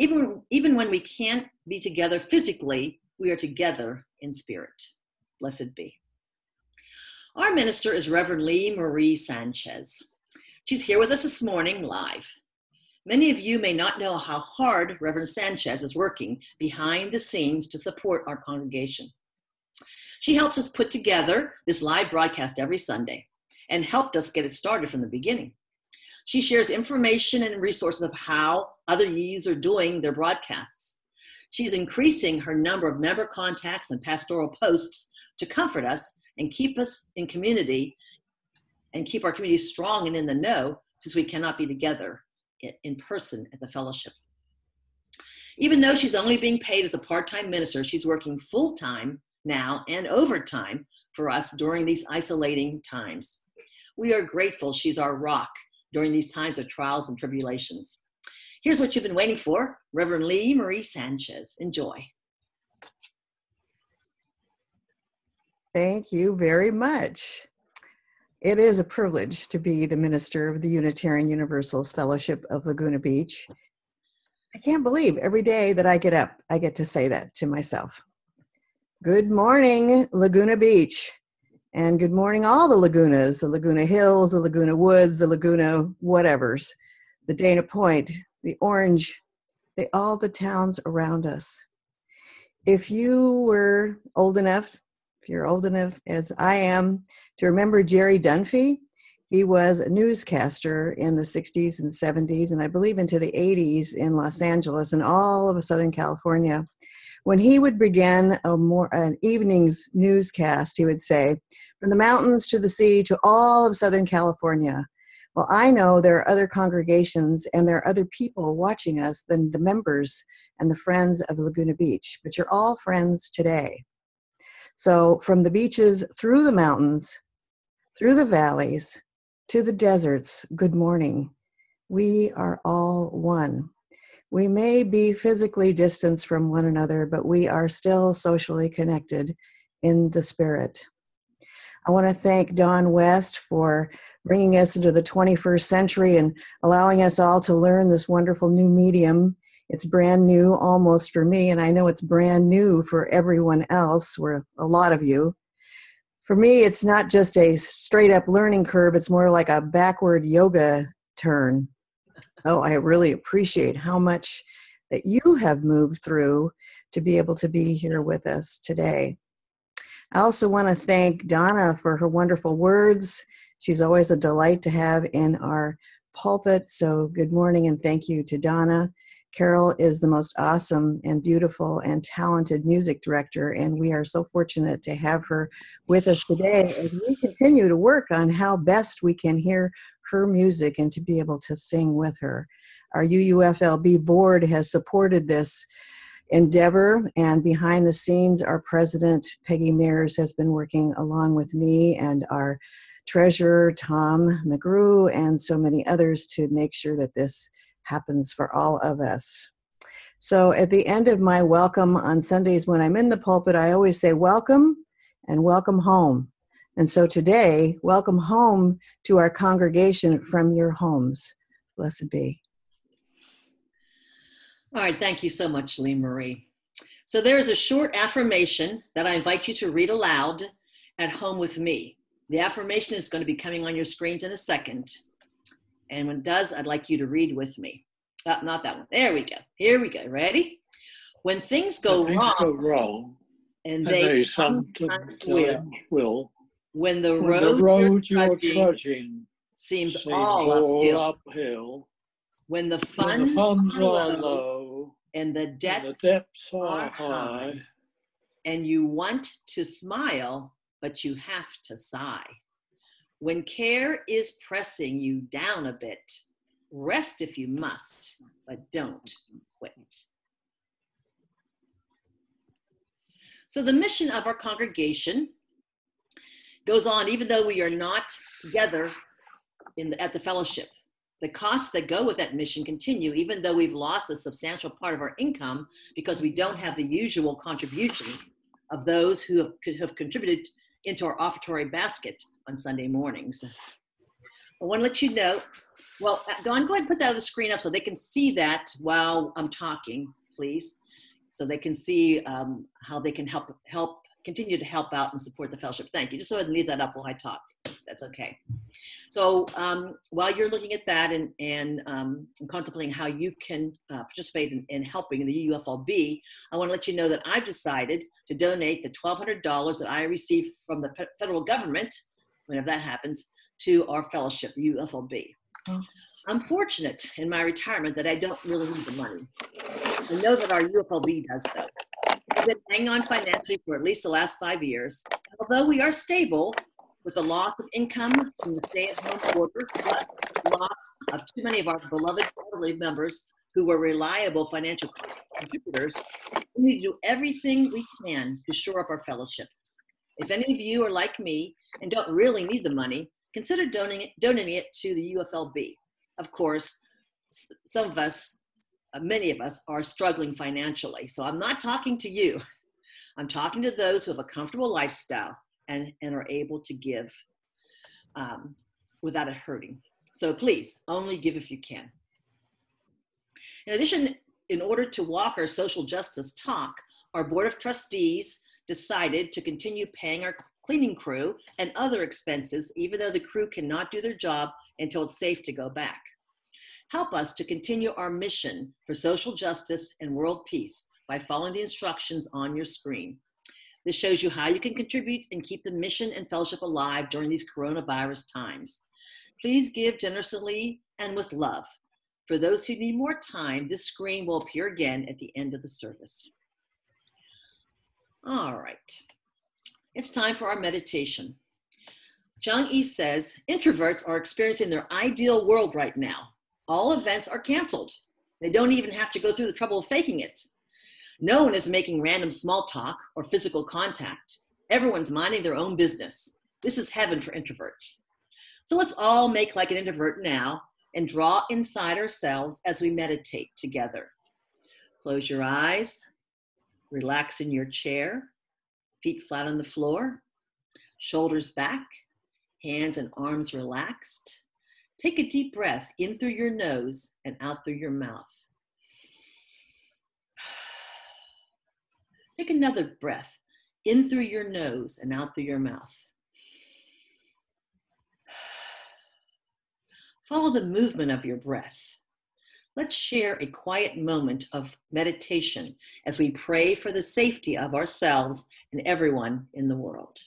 Even, even when we can't be together physically, we are together in spirit. Blessed be. Our minister is Reverend Lee Marie Sanchez. She's here with us this morning live. Many of you may not know how hard Reverend Sanchez is working behind the scenes to support our congregation. She helps us put together this live broadcast every Sunday and helped us get it started from the beginning. She shares information and resources of how other UUs are doing their broadcasts. She's increasing her number of member contacts and pastoral posts to comfort us and keep us in community and keep our community strong and in the know since we cannot be together in person at the fellowship. Even though she's only being paid as a part time minister, she's working full time now and overtime for us during these isolating times. We are grateful she's our rock during these times of trials and tribulations. Here's what you've been waiting for Reverend Lee Marie Sanchez. Enjoy. Thank you very much. It is a privilege to be the minister of the Unitarian Universalist Fellowship of Laguna Beach. I can't believe every day that I get up, I get to say that to myself. Good morning, Laguna Beach. And good morning, all the lagunas the Laguna Hills, the Laguna Woods, the Laguna whatevers, the Dana Point, the Orange, the, all the towns around us. If you were old enough, if you're old enough as I am, to remember Jerry Dunphy, he was a newscaster in the 60s and 70s, and I believe into the 80s in Los Angeles and all of Southern California when he would begin a more an evening's newscast, he would say, "From the mountains to the sea to all of Southern California." Well, I know there are other congregations and there are other people watching us than the members and the friends of Laguna Beach, but you're all friends today. So, from the beaches through the mountains, through the valleys, to the deserts, good morning. We are all one. We may be physically distanced from one another, but we are still socially connected in the spirit. I want to thank Don West for bringing us into the 21st century and allowing us all to learn this wonderful new medium. It's brand new almost for me, and I know it's brand new for everyone else, or a lot of you. For me, it's not just a straight up learning curve, it's more like a backward yoga turn oh, I really appreciate how much that you have moved through to be able to be here with us today. I also want to thank Donna for her wonderful words. She's always a delight to have in our pulpit. So, good morning and thank you to Donna. Carole is the most awesome and beautiful and talented music director, and we are so fortunate to have her with us today as we continue to work on how best we can hear her music and to be able to sing with her. Our UUFLB board has supported this endeavor, and behind the scenes, our president, Peggy Mears, has been working along with me and our treasurer, Tom McGrew, and so many others to make sure that this happens for all of us. So at the end of my welcome on Sundays when I'm in the pulpit, I always say welcome and welcome home. And so today, welcome home to our congregation from your homes. Blessed be. All right, thank you so much, Lee Marie. So there's a short affirmation that I invite you to read aloud at home with me. The affirmation is going to be coming on your screens in a second. And when it does, I'd like you to read with me. Uh, not that one. There we go. Here we go. Ready? When things go, when wrong, go wrong, and they, they sometimes, sometimes will, will, when the when road, the road you're you're trudging trudging seems, seems all all uphill, uphill, when the when funds, the funds are low, low, and the and the debts depths are high, and you want to smile, but you have to sigh. When care is pressing you down a bit, rest if you must, but don't quit. So, the mission of our congregation goes on even though we are not together in the, at the fellowship. The costs that go with that mission continue, even though we've lost a substantial part of our income because we don't have the usual contribution of those who have, have contributed into our offertory basket on Sunday mornings. I want to let you know. Well, uh, Don, go ahead and put that on the screen up so they can see that while I'm talking, please. So they can see um, how they can help help continue to help out and support the fellowship. Thank you. Just go ahead and leave that up while I talk. That's okay. So um, while you're looking at that and, and, um, and contemplating how you can uh, participate in, in, helping the UUFLB, I want to let you know that I've decided to donate the $1,200 that I received from the federal government, whenever that happens, to our fellowship, UUFLB. Oh. I'm fortunate in my retirement that I don't really need the money. I know that our UUFLB does though. We've been hanging on financially for at least the last five years. Although we are stable, with the loss of income from the stay-at-home order, plus the loss of too many of our beloved elderly members who were reliable financial contributors, we need to do everything we can to shore up our fellowship. If any of you are like me and don't really need the money, consider donating it, donating it to the UUFLB. Of course, some of us uh, many of us are struggling financially. So I'm not talking to you. I'm talking to those who have a comfortable lifestyle and, and are able to give um, without it hurting. So please, only give if you can. In addition, in order to walk our social justice talk, our Board of Trustees decided to continue paying our cleaning crew and other expenses, even though the crew cannot do their job until it's safe to go back help us to continue our mission for social justice and world peace by following the instructions on your screen. This shows you how you can contribute and keep the mission and fellowship alive during these coronavirus times. Please give generously and with love. For those who need more time, this screen will appear again at the end of the service. All right, it's time for our meditation. Zhang Yi says, introverts are experiencing their ideal world right now all events are canceled. They don't even have to go through the trouble of faking it. No one is making random small talk or physical contact. Everyone's minding their own business. This is heaven for introverts. So let's all make like an introvert now and draw inside ourselves as we meditate together. Close your eyes, relax in your chair, feet flat on the floor, shoulders back, hands and arms relaxed. Take a deep breath in through your nose and out through your mouth. Take another breath in through your nose and out through your mouth. Follow the movement of your breath. Let's share a quiet moment of meditation as we pray for the safety of ourselves and everyone in the world.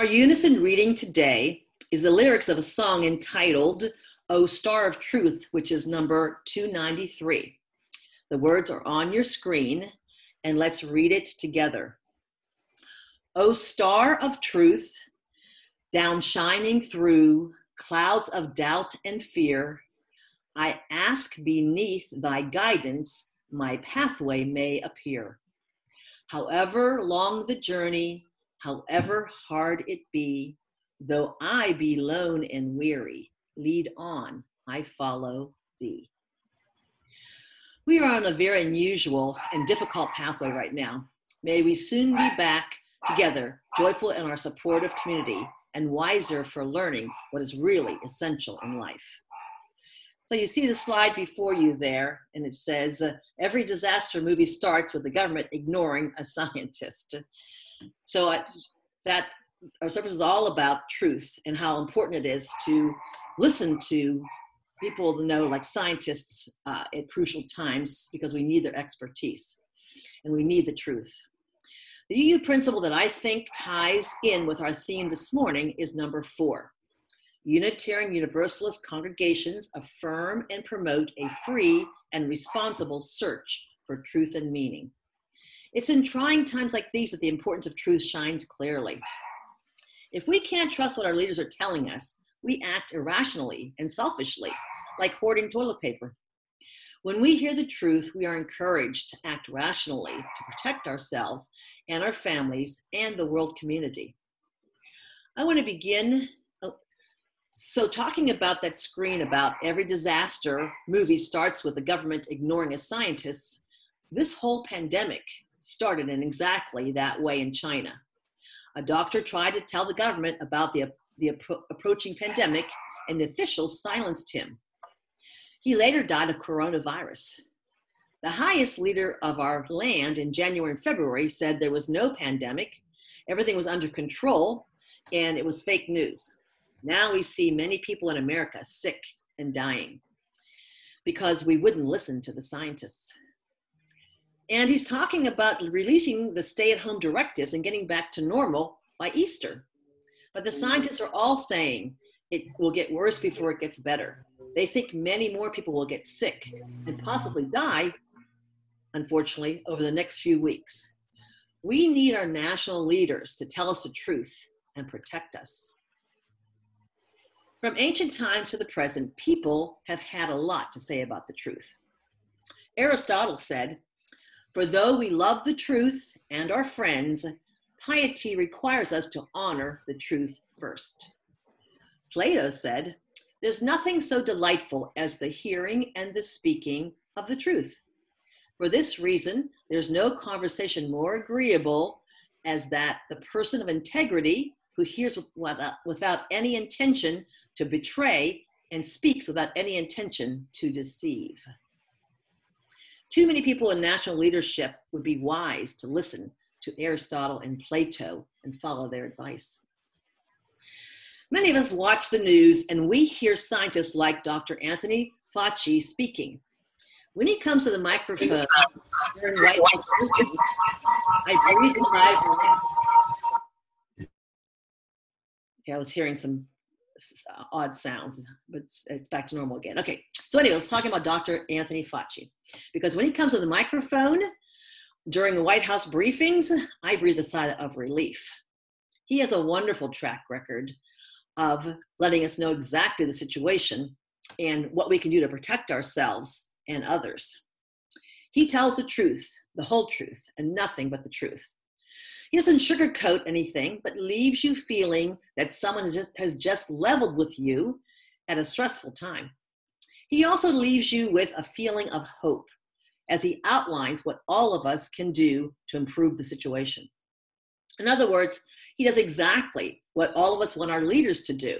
Our unison reading today is the lyrics of a song entitled O Star of Truth, which is number 293. The words are on your screen, and let's read it together. O Star of Truth, down shining through clouds of doubt and fear, I ask beneath thy guidance, my pathway may appear. However long the journey, however hard it be, though I be lone and weary, lead on, I follow thee. We are on a very unusual and difficult pathway right now. May we soon be back together, joyful in our supportive community, and wiser for learning what is really essential in life. So you see the slide before you there, and it says, uh, every disaster movie starts with the government ignoring a scientist. So I, that our service is all about truth and how important it is to listen to people to know, like scientists, uh, at crucial times because we need their expertise and we need the truth. The UU principle that I think ties in with our theme this morning is number four. Unitarian Universalist congregations affirm and promote a free and responsible search for truth and meaning. It's in trying times like these that the importance of truth shines clearly. If we can't trust what our leaders are telling us, we act irrationally and selfishly, like hoarding toilet paper. When we hear the truth, we are encouraged to act rationally to protect ourselves and our families and the world community. I want to begin. Oh, so, talking about that screen about every disaster movie starts with the government ignoring us scientists, this whole pandemic started in exactly that way in China. A doctor tried to tell the government about the, the appro- approaching pandemic, and the officials silenced him. He later died of coronavirus. The highest leader of our land in January and February said there was no pandemic, everything was under control, and it was fake news. Now we see many people in America sick and dying because we wouldn't listen to the scientists. And he's talking about releasing the stay at home directives and getting back to normal by Easter. But the scientists are all saying it will get worse before it gets better. They think many more people will get sick and possibly die, unfortunately, over the next few weeks. We need our national leaders to tell us the truth and protect us. From ancient time to the present, people have had a lot to say about the truth. Aristotle said, for though we love the truth and our friends, piety requires us to honor the truth first. Plato said, There's nothing so delightful as the hearing and the speaking of the truth. For this reason, there's no conversation more agreeable as that the person of integrity who hears without, without any intention to betray and speaks without any intention to deceive. Too many people in national leadership would be wise to listen to Aristotle and Plato and follow their advice. Many of us watch the news and we hear scientists like Dr. Anthony Fauci speaking. When he comes to the microphone I breathe Okay, I was hearing some Uh, odd sounds, but it's, it's, back to normal again. Okay, so anyway, let's talk about Dr. Anthony Fauci. Because when he comes to the microphone during the White House briefings, I breathe a sigh of relief. He has a wonderful track record of letting us know exactly the situation and what we can do to protect ourselves and others. He tells the truth, the whole truth, and nothing but the truth. He doesn't sugarcoat anything, but leaves you feeling that someone has just, leveled with you at a stressful time. He also leaves you with a feeling of hope as he outlines what all of us can do to improve the situation. In other words, he does exactly what all of us want our leaders to do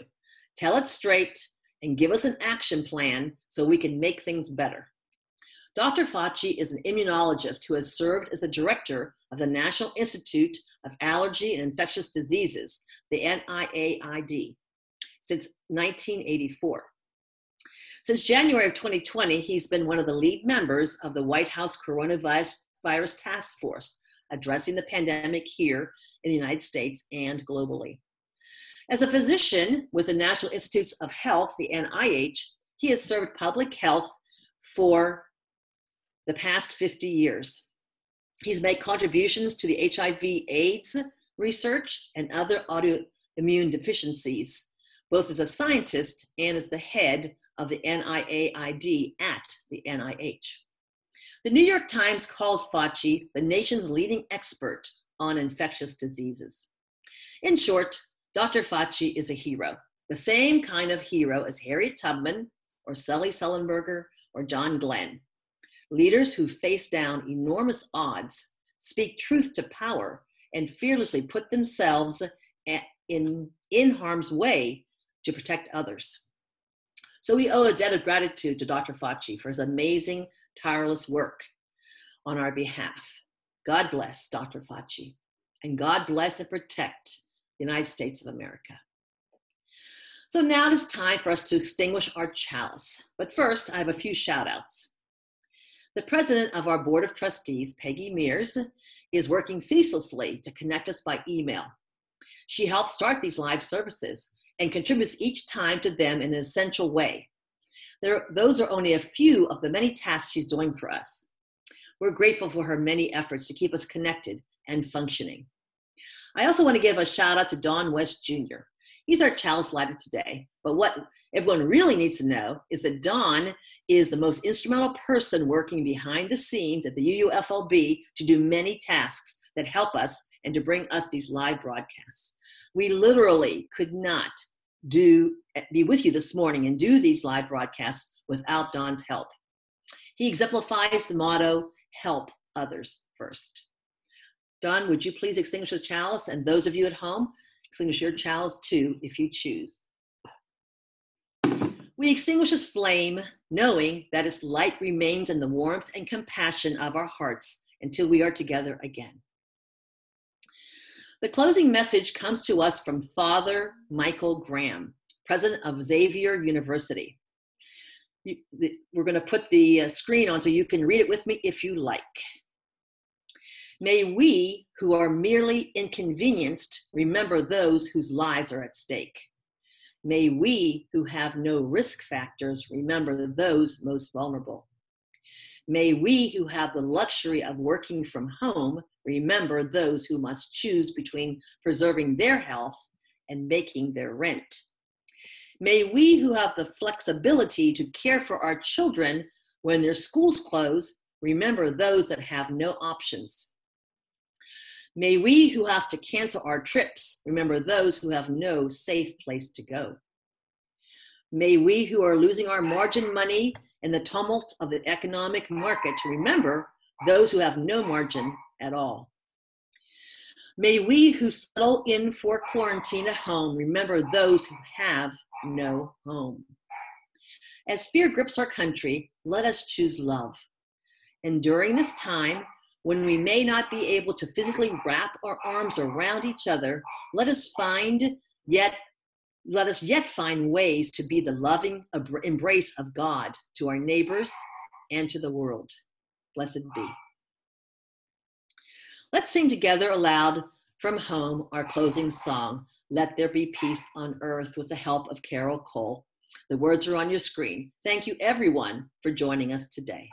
tell it straight and give us an action plan so we can make things better. Dr. Fauci is an immunologist who has served as the director of the National Institute of Allergy and Infectious Diseases, the NIAID, since 1984. Since January of 2020, he's been one of the lead members of the White House Coronavirus Task Force, addressing the pandemic here in the United States and globally. As a physician with the National Institutes of Health, the NIH, he has served public health for the past 50 years. He's made contributions to the HIV AIDS research and other autoimmune deficiencies, both as a scientist and as the head of the NIAID at the NIH. The New York Times calls Fauci the nation's leading expert on infectious diseases. In short, Dr. Fauci is a hero, the same kind of hero as Harriet Tubman or Sully Sullenberger or John Glenn. Leaders who face down enormous odds, speak truth to power, and fearlessly put themselves in, in harm's way to protect others. So we owe a debt of gratitude to Dr. Fauci for his amazing, tireless work on our behalf. God bless Dr. Fauci, and God bless and protect the United States of America. So now it is time for us to extinguish our chalice. But first, I have a few shout outs. The president of our board of trustees, Peggy Mears, is working ceaselessly to connect us by email. She helps start these live services and contributes each time to them in an essential way. There, those are only a few of the many tasks she's doing for us. We're grateful for her many efforts to keep us connected and functioning. I also want to give a shout out to Don West Jr. He's our chalice lighter today. But what everyone really needs to know is that Don is the most instrumental person working behind the scenes at the UUFLB to do many tasks that help us and to bring us these live broadcasts. We literally could not do be with you this morning and do these live broadcasts without Don's help. He exemplifies the motto, help others first. Don, would you please extinguish the chalice? And those of you at home, extinguish your chalice too if you choose. We extinguish this flame, knowing that its light remains in the warmth and compassion of our hearts until we are together again. The closing message comes to us from Father Michael Graham, president of Xavier University. We're going to put the uh, screen on so you can read it with me if you like. May we, who are merely inconvenienced, remember those whose lives are at stake. May we, who have no risk factors, remember those most vulnerable. May we, who have the luxury of working from home, remember those who must choose between preserving their health and making their rent. May we, who have the flexibility to care for our children when their schools close, remember those that have no options. May we, who have to cancel our trips, remember those who have no safe place to go. May we, who are losing our margin money in the tumult of the economic market, remember those who have no margin at all. May we who settle in for quarantine at home remember those who have no home. As fear grips our country, let us choose love. And during this time, when we may not be able to physically wrap our arms around each other, let us find yet let us yet find ways to be the loving embrace of God to our neighbors and to the world. Blessed be. Let's sing together aloud from home our closing song, Let There Be Peace on Earth, with the help of Carole Cole. The words are on your screen. Thank you, everyone, for joining us today.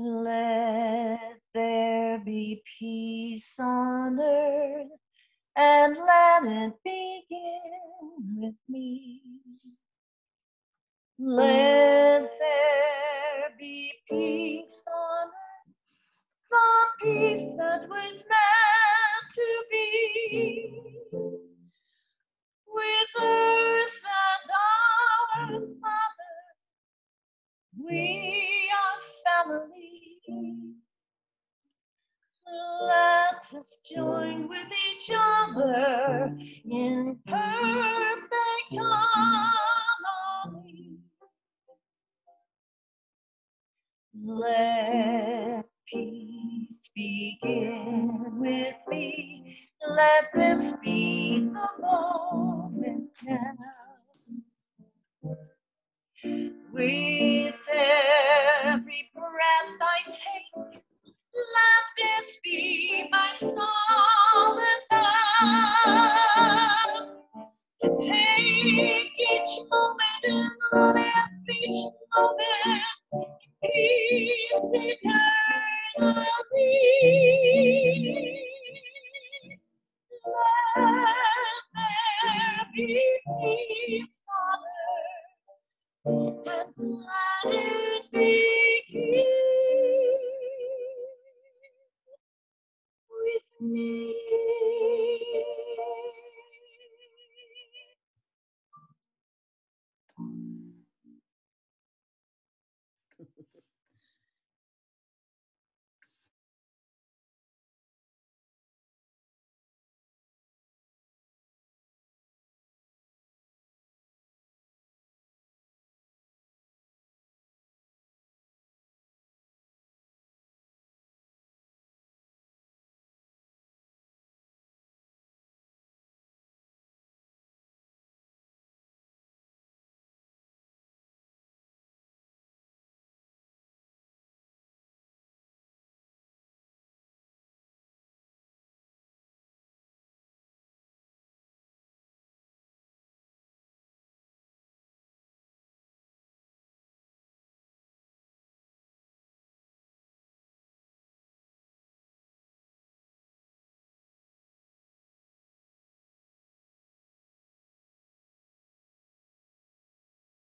Let there be peace on earth, and let it begin with me. Let there be peace on earth the peace that was meant us join with each other in perfect harmony. Let peace begin with me. Let this earth,